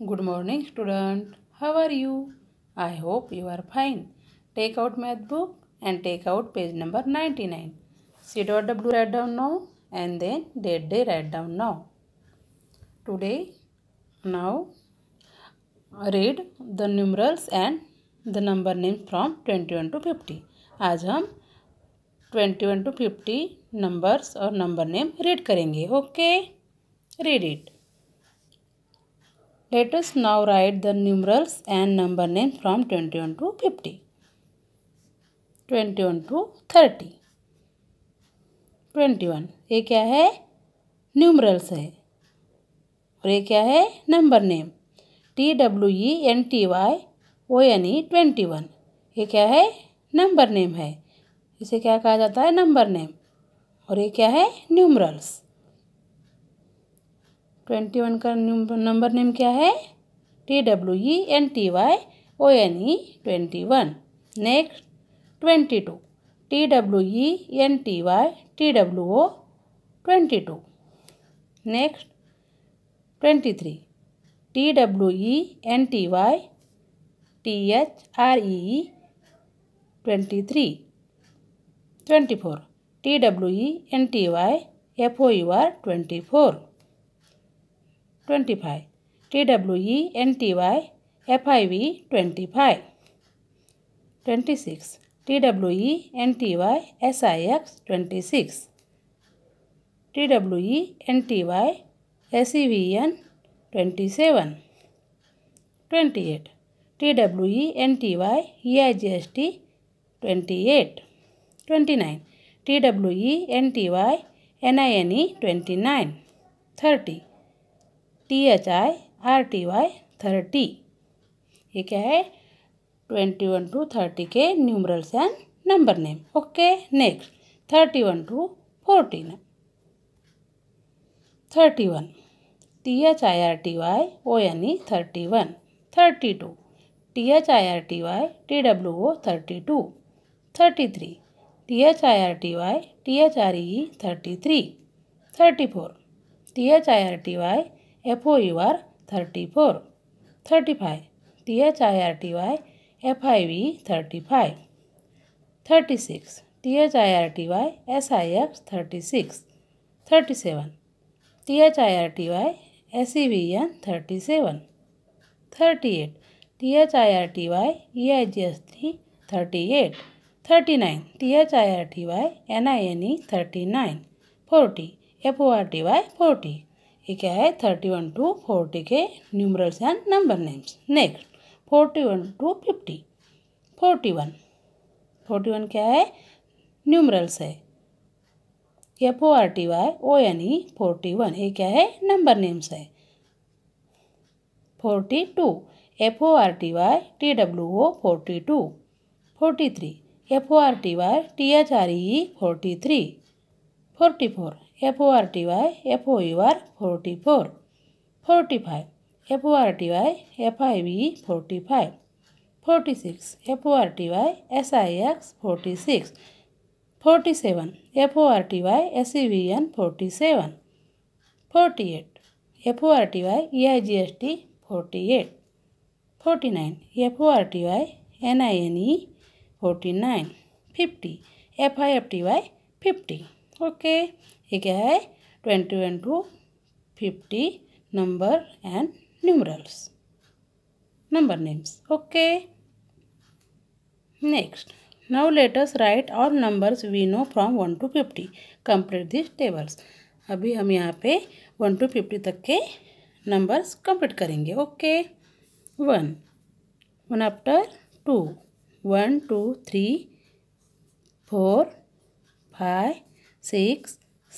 Good morning student how are you I hope you are fine take out math book and take out page number ninety nine C W write down now and then date day write down now today now read the numerals and the number name from twenty one to fifty आज हम twenty one to fifty numbers और number name read करेंगे okay read it Let us now write the numerals and number names from 21 to 50. 21 to 30. 21 ये क्या है? Numerals है. और ये क्या है? Number name T W E N T Y O N E twenty one ये क्या है? नंबर नेम है. इसे क्या कहा जाता है? नंबर नेम और ये क्या है? न्यूमरल्स ट्वेंटी वन का नंबर नेम क्या है? T W E N T Y O N E twenty one next twenty two T W E N T Y T W O twenty two next twenty three T W E N T Y T H R E twenty three twenty four T W E N T Y F O U R twenty four twenty five T W E N T Y F I V twenty five twenty six T W E N T Y S I X twenty six T W E N T Y S E V N twenty seven twenty eight T W E N T Y E I G S T twenty eight twenty nine T W E N T Y N I N E twenty nine thirty T H I R T Y thirty ये क्या है? Twenty one to thirty के numerals and number name okay next thirty one to fourteen thirty one T H I R T Y O N E thirty one thirty two T H I R T Y T W O thirty two thirty three T H I R T Y T H R E thirty three thirty four T H I R T Y F O U R thirty four thirty five T H I R T Y F I V thirty five thirty six T H I R T Y S I F thirty six thirty seven T H I R T Y S E V N thirty seven thirty eight T H I R T Y E I G S T thirty eight thirty nine T H I R T Y N I N E thirty nine forty F O R T Y forty ये क्या है? Thirty one to forty के numerals and number names next forty one to fifty forty one forty one क्या है? Numerals है. F O R T Y O N E forty one ये क्या है? नंबर नेम्स है. Forty two F O R T Y T W O forty two forty three F O R T Y T H R E forty three forty four F O R T Y F O U R forty four forty five F O R T Y F I V forty five forty six F O R T Y S I X forty six forty seven F O R T Y S E V N forty seven forty eight F O R T Y E I G S T forty eight forty nine F O R T Y N I N E forty nine fifty F I F T Y fifty okay ये क्या है? Twenty one to fifty number and numerals number names okay next now let us write all numbers we know from one to fifty complete this tables अभी हम यहाँ पे one to fifty तक के numbers complete करेंगे. Okay one one after two one two three four five six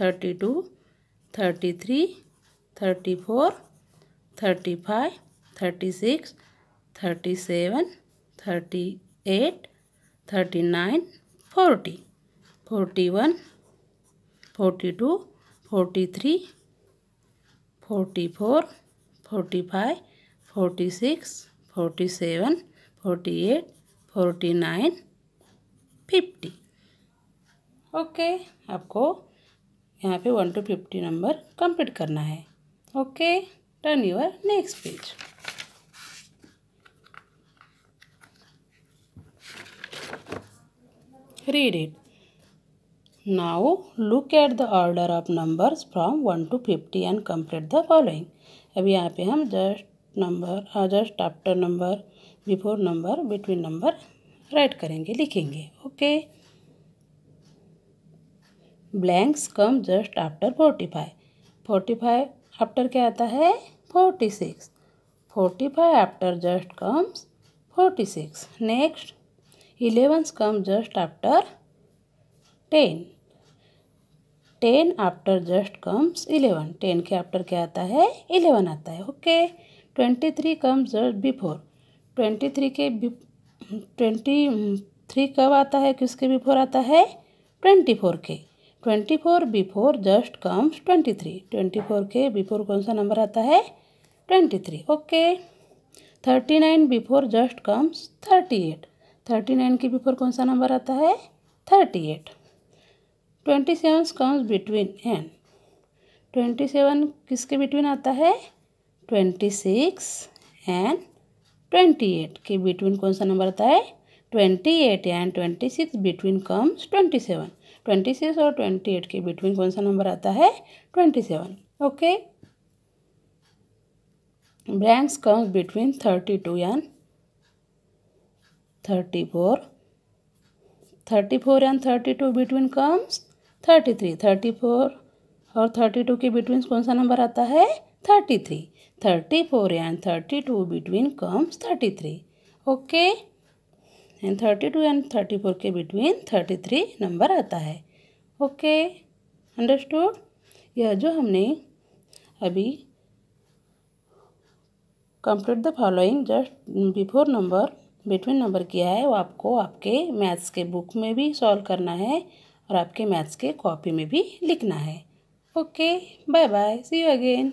thirty two, thirty three, thirty four, thirty five, thirty six, thirty seven, thirty eight, thirty nine, forty forty one, forty two, forty three, forty four, forty five, forty six, forty seven, forty eight, forty nine, fifty. Okay, आपको यहाँ पे one to fifty number complete करना है। Okay turn your next page read it. Now look at the order of numbers from 1 to 50 and complete the following. अभी यहाँ पे हम just number just after number before number between number write करेंगे, लिखेंगे। Okay blanks come just after forty five. Forty five after क्या आता है? Forty six. Forty five after just comes forty six. Next, elevens come just after ten. Ten after just comes eleven. Ten के after क्या आता है? Eleven आता है। Okay. Twenty three comes just before. Twenty three के twenty three कब आता है? किसके बिफोर आता है? ट्वेंटी फोर के। Twenty four before just comes twenty three. Twenty four के बिफोर कौन सा नंबर आता है? Twenty three. Okay. Thirty nine before just comes thirty eight. Thirty nine के बिफोर कौन सा नंबर आता है? Thirty eight. Twenty seven comes between and. Twenty seven किसके बिटवीन आता है? Twenty six and twenty eight के बिटवीन कौन सा नंबर आता है? Twenty eight and twenty six between comes twenty seven. Twenty six और ट्वेंटी एट के बिटवीन कौन सा नंबर आता है? Twenty seven. Okay? Blanks comes between thirty two and thirty four. Thirty four and thirty two between comes thirty three. Thirty four और thirty two के between कौन सा नंबर आता है? Thirty three. Thirty four and thirty two between comes thirty three. Okay? And thirty two and thirty four के between thirty three number आता है। Okay understood यह जो हमने अभी complete the following just before number between number किया है, वो आपको आपके मैथ्स के बुक में भी सॉल्व करना है और आपके मैथ्स के कॉपी में भी लिखना है। Okay bye bye see you again